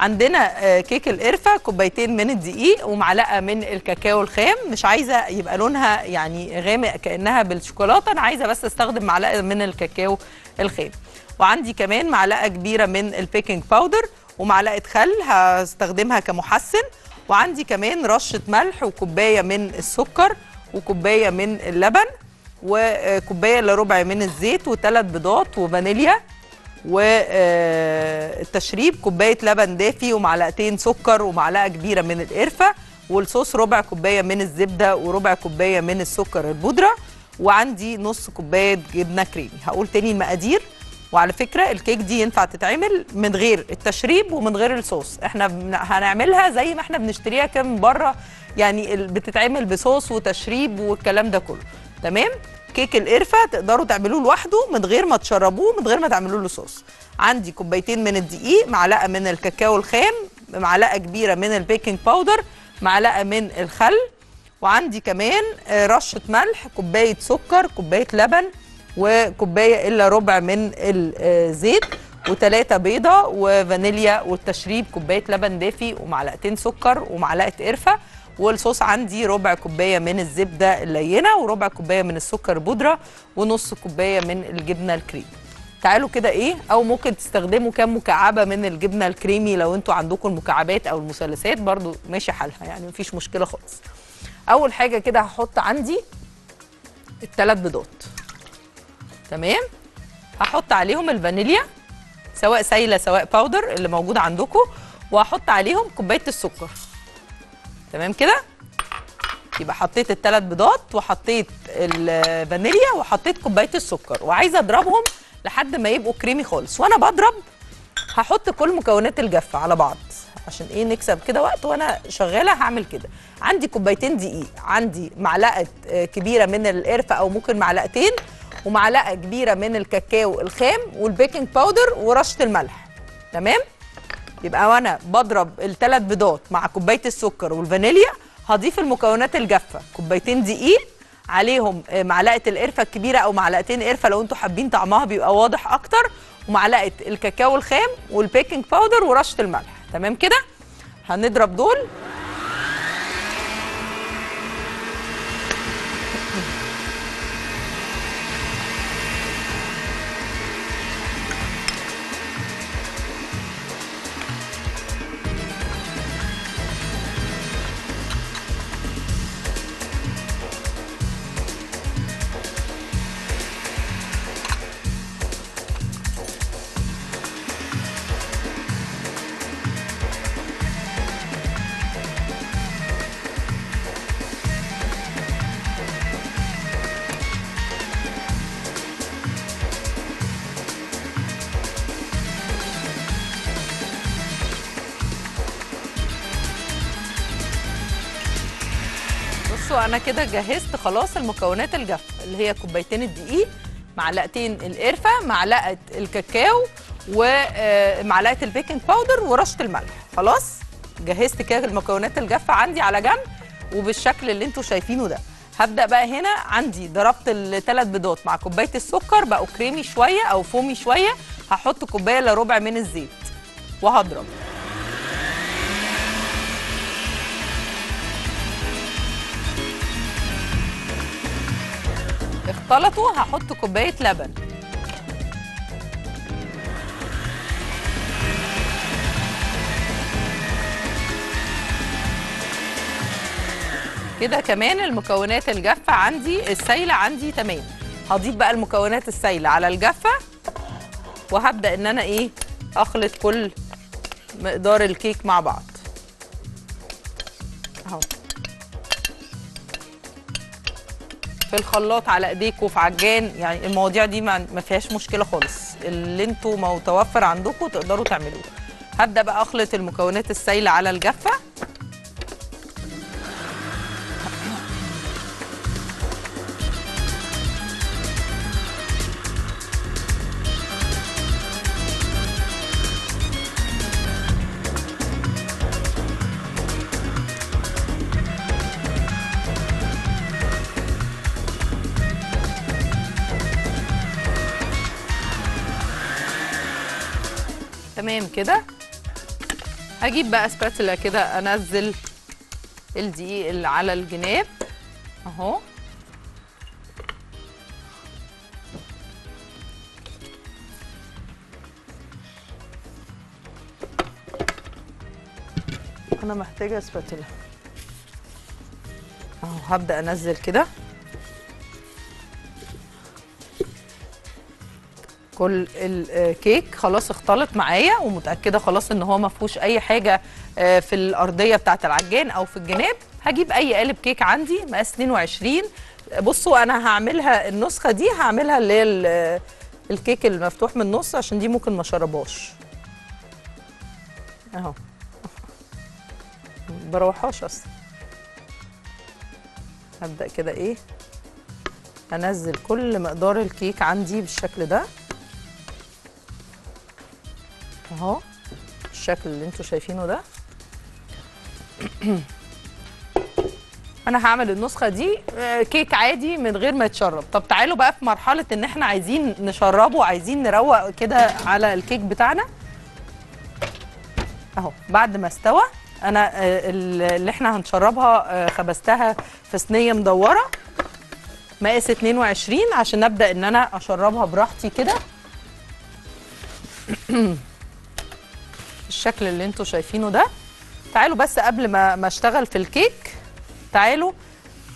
عندنا آه، كيك القرفة كوبايتين من الدقيق ومعلقة من الكاكاو الخام. مش عايزة يبقى لونها يعني غامق كأنها بالشوكولاتة أنا عايزة بس أستخدم معلقة من الكاكاو الخام. وعندي كمان معلقة كبيرة من ال baking powder ومعلقة خل هستخدمها كمحسن. وعندي كمان رشة ملح وكوباية من السكر وكوباية من اللبن وكوباية إلا ربع من الزيت وثلاث بيضات وفانيليا. والتشريب كوباية لبن دافي ومعلقتين سكر ومعلقة كبيرة من القرفة والصوص ربع كوباية من الزبدة وربع كوباية من السكر البودرة وعندي نص كوباية جبنة كريمي. هقول تاني المقادير. وعلى فكرة الكيك دي ينفع تتعمل من غير التشريب ومن غير الصوص. إحنا هنعملها زي ما إحنا بنشتريها من بره يعني بتتعمل بصوص وتشريب والكلام ده كله. تمام؟ كيك القرفة تقدروا تعملوه لوحده من غير ما تشربوه من غير ما تعملوا له صوص. عندي كوبايتين من الدقيق معلقة من الكاكاو الخام معلقة كبيرة من ال baking powder معلقة من الخل وعندي كمان آه، رشة ملح كوباية سكر كوباية لبن وكوباية إلا ربع من الزيت وثلاثه بيضة وفانيليا والتشريب كوباية لبن دافي ومعلقتين سكر ومعلقة قرفة والصوص عندي ربع كوباية من الزبدة اللينة وربع كوباية من السكر بودرة ونص كوباية من الجبنة الكريم تعالوا كده إيه أو ممكن تستخدموا كام مكعبة من الجبنة الكريمي لو أنتوا عندكم المكعبات أو المثلثات برضو ماشي حالها يعني مفيش مشكلة خالص. أول حاجة كده هحط عندي الثلاث بيضات. تمام؟ هحط عليهم الفانيليا سواء سايلة سواء باودر اللي موجود عندكم وهحط عليهم كوباية السكر. تمام كده؟ يبقى حطيت الثلاث بيضات وحطيت الفانيليا وحطيت كوباية السكر. وعايزة أضربهم لحد ما يبقوا كريمي خالص. وأنا بضرب هحط كل مكونات الجافة على بعض. عشان إيه نكسب كده وقت وأنا شغالة هعمل كده. عندي كوبايتين دقيق. عندي معلقة آه، كبيرة من القرفة أو ممكن معلقتين ومعلقة كبيرة من الكاكاو الخام وال baking powder ورشة الملح. تمام؟ يبقى وأنا بضرب الثلاث بيضات مع كوباية السكر والفانيليا هضيف المكونات الجافة. كوبايتين دقيق عليهم آه، معلقة القرفة الكبيرة أو معلقتين قرفة لو أنتوا حابين طعمها بيبقى واضح أكتر ومعلقة الكاكاو الخام وال baking powder ورشة الملح. تمام كده؟ هنضرب دول. أنا كده جهزت خلاص المكونات الجافه اللي هي كوبايتين الدقيق معلقتين القرفة معلقة الكاكاو ومعلقه ال baking powder ورشة الملح. خلاص؟ جهزت كده المكونات الجافة عندي على جنب وبالشكل اللي أنتوا شايفينه ده. هبدأ بقى هنا. عندي ضربت الثلاث بيضات مع كوباية السكر بقوا كريمي شوية أو foamy شوية. هحط كوباية إلا ربع من الزيت وهضرب. اختلطوا هحط كوباية لبن. كده كمان المكونات الجافة عندي السايلة عندي تمام. هضيف بقى المكونات السايلة على الجافة وهبدأ إن أنا إيه أخلط كل مقدار الكيك مع بعض. في الخلاط على ايديكم في عجان يعني المواضيع دي ما فيهاش مشكلة خالص. اللي أنتوا متوفر عندكم تقدروا تعملوه. هبدأ بقى أخلط المكونات السايلة على الجافه تمام كده؟ هجيب بقى سباتولا كده أنزل الدقيق اللي على الجناب أهو. أنا محتاجة سباتولا. أهو هبدأ أنزل كده. كل الكيك خلاص اختلط معايا ومتأكدة خلاص إن هو ما فيهوش أي حاجة آه، في الأرضية بتاعة العجان أو في الجناب. هجيب أي قالب كيك عندي مقاس 22 بصوا أنا هعملها النسخة دي هعملها اللي هي ال- الكيك المفتوح من النص عشان دي ممكن ما شربهاش. أهو. بروحهاش أصلا. هبدأ كده إيه؟ أنزل كل مقدار الكيك عندي بالشكل ده. اهو الشكل اللي أنتوا شايفينه ده. أنا هعمل النسخة دي آه، كيك عادي من غير ما يتشرب. طب تعالوا بقى في مرحلة إن إحنا عايزين نشربه عايزين نروق كده على الكيك بتاعنا. أهو بعد ما استوى أنا آه، ال- اللي إحنا هنشربها آه، خبزتها في صينية مدورة مقاس 22 عشان أبدأ إن أنا أشربها براحتي كده. الشكل اللي أنتوا شايفينه ده. تعالوا بس قبل ما ما اشتغل في الكيك تعالوا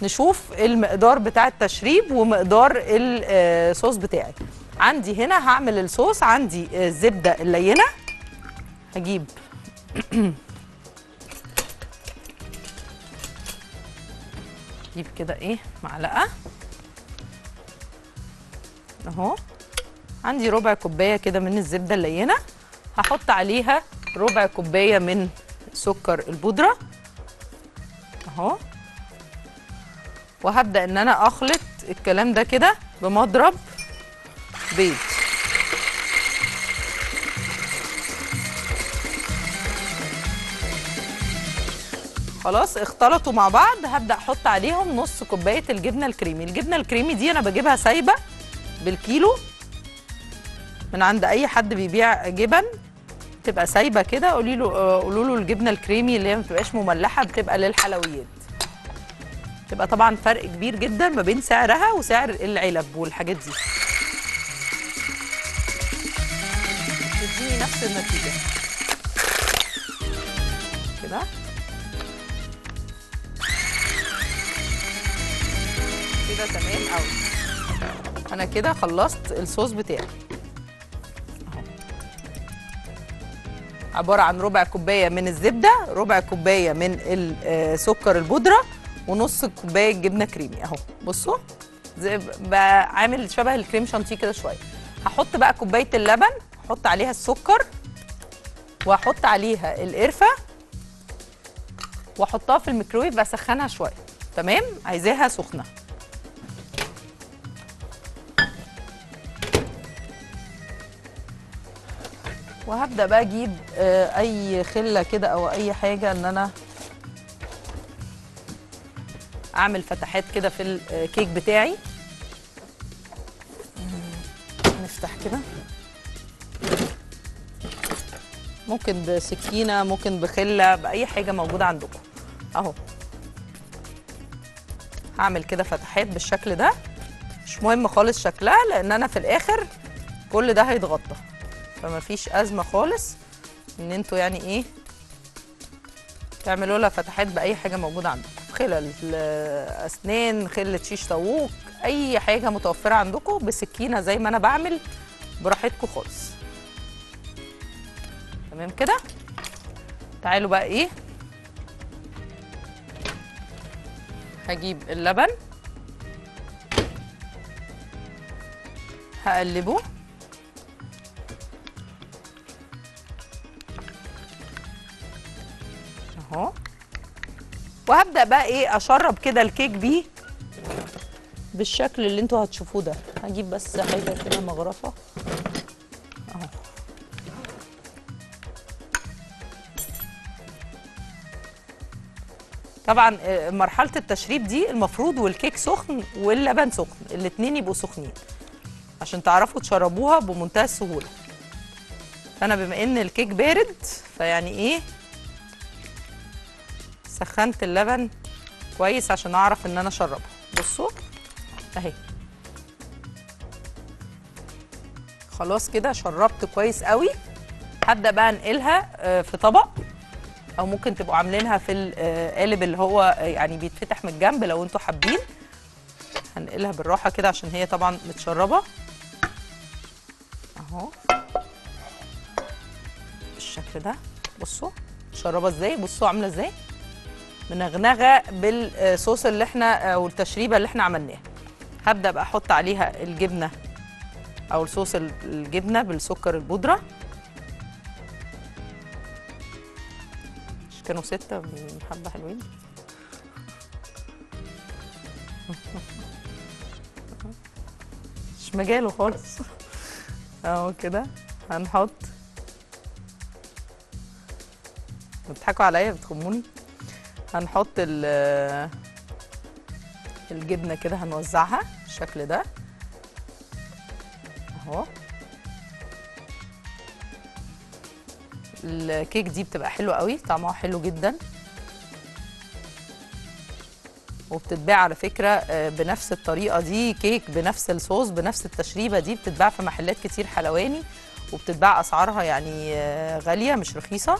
نشوف المقدار بتاع التشريب ومقدار الصوص بتاعي. عندي هنا هعمل الصوص عندي آه، الزبده اللينة. هجيب. أجيب كده إيه معلقة. اهو. عندي ربع كوباية كده من الزبدة اللينة. هحط عليها ربع كوباية من سكر البودرة. أهو. وهبدأ إن أنا أخلط الكلام ده كده بمضرب بيض. خلاص اختلطوا مع بعض. هبدأ أحط عليهم نص كوباية الجبنة الكريمي. الجبنة الكريمي دي أنا بجيبها سايبة بالكيلو. من عند أي حد بيبيع جبن. تبقى سايبة كده قولي له آه، قولوا له الجبنة الكريمي اللي هي ما بتبقاش مملحة بتبقى للحلويات. تبقى طبعا فرق كبير جدا ما بين سعرها وسعر العلب والحاجات دي. تديني نفس النتيجة. كده. كده تمام قوي أنا كده خلصت الصوص بتاعي. عبارة عن ربع كوباية من الزبدة ربع كوباية من ال- آه، البودرة ونص كوباية جبنة كريمي. أهو بصوا. بقى عامل شبه الكريم شانتيه كده شوية. هحط بقى كوباية اللبن أحط عليها السكر واحط عليها القرفة وأحطها في الميكرويف اسخنها شوية. تمام؟ عايزاها سخنة. وهبدأ بقى أجيب آه، أي خلة كده أو أي حاجة إن أنا أعمل فتحات كده في الكيك بتاعي. مم، نفتح كده. ممكن بسكينة ممكن بخلة بأي حاجة موجودة عندكم. أهو. هعمل كده فتحات بالشكل ده. مش مهم خالص شكلها لأن أنا في الآخر كل ده هيتغطى. فما فيش أزمة خالص إن أنتوا يعني إيه تعملوا لها فتحات بأي حاجة موجودة عندكم. خلل آه، أسنان خلة شيش طاووق أي حاجة متوفرة عندكم بسكينة زي ما أنا بعمل براحتكم خالص. تمام كده؟ تعالوا بقى إيه؟ هجيب اللبن. هقلبه. اهو. وهبدأ بقى إيه اشرب كده الكيك بيه بالشكل اللي أنتوا هتشوفوه ده. هجيب بس حاجة كده مغرفة. اهو. طبعا آه، مرحلة التشريب دي المفروض والكيك سخن واللبن سخن الاتنين يبقوا سخنين. عشان تعرفوا تشربوها بمنتهى السهولة. فأنا بما إن الكيك بارد فيعني إيه سخنت اللبن كويس عشان أعرف إن أنا اشربها بصوا أهي. خلاص كده شربت كويس قوي. هبدأ بقى أنقلها آه، في طبق أو ممكن تبقوا عاملينها في القالب اللي هو آه، يعني بيتفتح من الجنب لو أنتوا حابين. هنقلها بالراحة كده عشان هي طبعا متشربة. أهو. بالشكل ده. بصوا متشربه إزاي؟ بصوا عاملة إزاي. منغنغة بالصوص اللي إحنا أو التشريبه اللي إحنا عملناها. هبدأ بقى أحط عليها الجبنة أو الصوص ال- الجبنة بالسكر البودرة. كانوا ستة حبة حلوين. مش مجاله خالص. أهو كده هنحط. بتضحكوا عليا؟ بتخموني؟ هنحط ال- الجبنة كده هنوزعها بالشكل ده. أهو. الكيك دي بتبقى حلوة قوي طعمها حلو جدا. وبتتباع على فكرة آه، بنفس الطريقة دي كيك بنفس الصوص بنفس التشريبة دي بتتباع في محلات كتير حلواني وبتتباع أسعارها يعني آه، غالية مش رخيصة.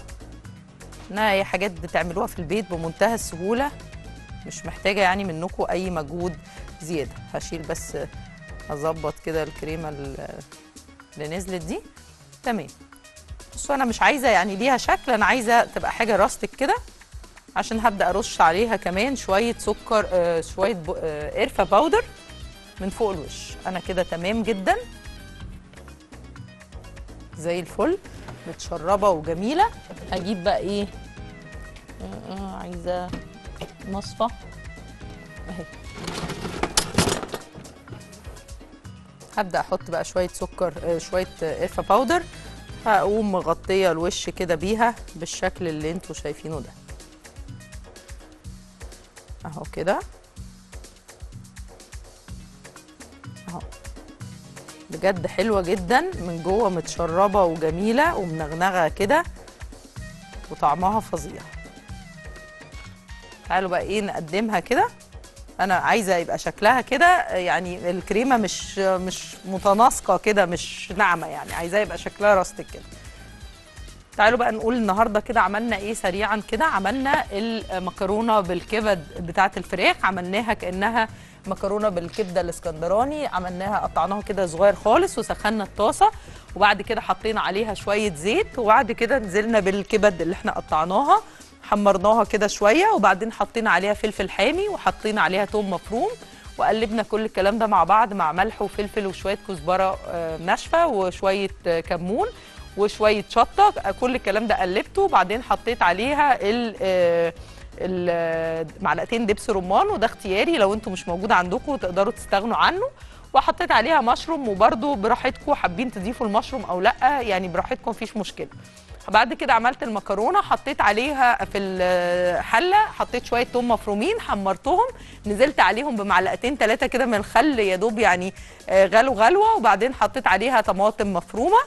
انها هي حاجات بتعملوها في البيت بمنتهى السهولة مش محتاجة يعني منكم أي مجهود زيادة. هشيل بس اظبط كده الكريمة ال- اللي نزلت دي. تمام. بصوا أنا مش عايزة يعني ليها شكل أنا عايزة تبقى حاجة راستك كده عشان هبدأ أرش عليها كمان شوية سكر آه شوية آه قرفة powder من فوق الوش. أنا كده تمام جدا. زي الفل. متشربة وجميلة. هجيب بقى إيه؟ عايزة مصفى أهي. هبدأ أحط بقى شوية سكر آه، شوية آه، قرفة powder هقوم مغطية الوش كده بيها بالشكل اللي أنتوا شايفينه ده. أهو كده. أهو. بجد حلوة جدا من جوه متشربة وجميلة ومنغنغة كده وطعمها فظيع. تعالوا بقى إيه نقدمها كده. أنا عايزة يبقى شكلها كده يعني الكريمة مش مش متناسقة كده مش ناعمة يعني عايزاه يبقى شكلها راستك كده. تعالوا بقى نقول النهارده كده عملنا إيه سريعا كده. عملنا المكرونة بالكبد بتاعة الفراخ عملناها كأنها مكرونة بالكبدة الإسكندراني عملناها قطعناها كده صغير خالص وسخنا الطاسة وبعد كده حطينا عليها شوية زيت وبعد كده نزلنا بالكبد اللي إحنا قطعناها حمرناها كده شوية وبعدين حطينا عليها فلفل حامي وحطينا عليها توم مفروم وقلبنا كل الكلام ده مع بعض مع ملح وفلفل وشوية كزبرة آه، ناشفة وشوية كمون وشوية شطة كل الكلام ده قلبته وبعدين حطيت عليها ال آه، آه، معلقتين دبس رمان وده اختياري لو أنتم مش موجود عندكم تقدروا تستغنوا عنه وحطيت عليها مشروم وبرده براحتكم حابين تضيفوا المشروم أو لأ يعني براحتكم مفيش مشكلة. بعد كده عملت المكرونة حطيت عليها في الحلة حطيت شوية توم مفرومين حمرتهم نزلت عليهم بمعلقتين ثلاثة كده من الخل يا دوب يعني آه، غلوا غلوة وبعدين حطيت عليها طماطم مفرومة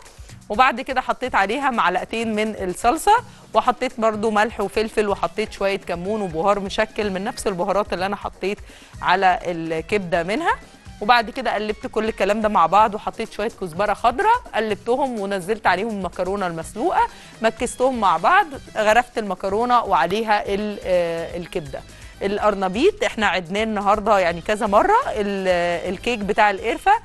وبعد كده حطيت عليها معلقتين من الصلصة وحطيت برده ملح وفلفل وحطيت شوية كمون وبهار مشكل من نفس البهارات اللي أنا حطيت على الكبدة منها. وبعد كده قلبت كل الكلام ده مع بعض وحطيت شوية كزبرة خضراء قلبتهم ونزلت عليهم المكرونة المسلوقة مكستهم مع بعض غرفت المكرونة وعليها آه، الكبدة. القرنبيط إحنا عدناه النهارده يعني كذا مرة ال- الكيك بتاع القرفة آه،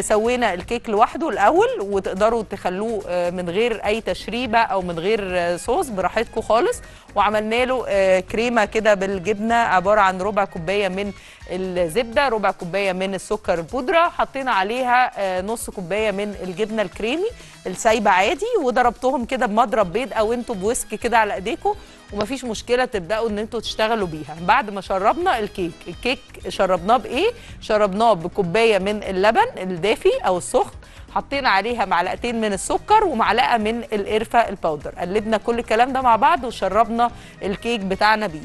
سوينا الكيك لوحده الأول وتقدروا تخلوه آه، من غير أي تشريبة أو من غير آه، صوص براحتكم خالص. وعملنا له آه، كريمة كده بالجبنة عبارة عن ربع كوباية من الزبدة ربع كوباية من السكر البودرة حطينا عليها آه، نص كوباية من الجبنة الكريمي السايبة عادي وضربتهم كده بمضرب بيض أو أنتوا بويسك كده على ايديكم ومفيش مشكلة تبدأوا إن أنتوا تشتغلوا بيها. بعد ما شربنا الكيك الكيك شربناه بإيه؟ شربناه بكوباية من اللبن الدافي أو السخن حطينا عليها معلقتين من السكر ومعلقة من القرفة ال powder. قلبنا كل الكلام ده مع بعض وشربنا الكيك بتاعنا بيه.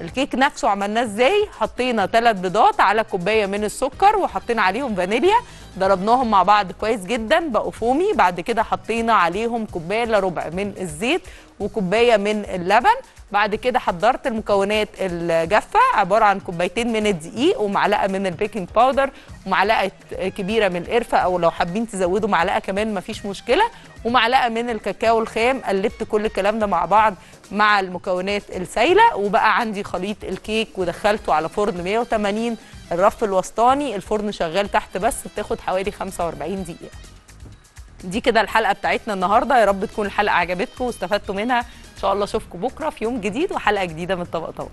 الكيك نفسه عملناه إزاي؟ حطينا ثلاث بيضات على كوباية من السكر وحطينا عليهم فانيليا ضربناهم مع بعض كويس جدا بقوا foamy. بعد كده حطينا عليهم كوباية إلا ربع من الزيت وكوباية من اللبن. بعد كده حضرت المكونات الجافة عبارة عن كوبايتين من الدقيق ومعلقة من ال baking powder ومعلقة كبيرة من القرفة أو لو حابين تزودوا معلقة كمان مفيش مشكلة. ومعلقة من الكاكاو الخام قلبت كل الكلام ده مع بعض مع المكونات السايلة. وبقى عندي خليط الكيك ودخلته على فرن 180 الرف الوسطاني الفرن شغال تحت بس بتاخد حوالي 45 دقيقة. دي كده الحلقة بتاعتنا النهارده يا رب تكون الحلقة عجبتكم واستفدتوا منها. إن شاء الله أشوفكم بكرة في يوم جديد وحلقة جديدة من طبق طبق.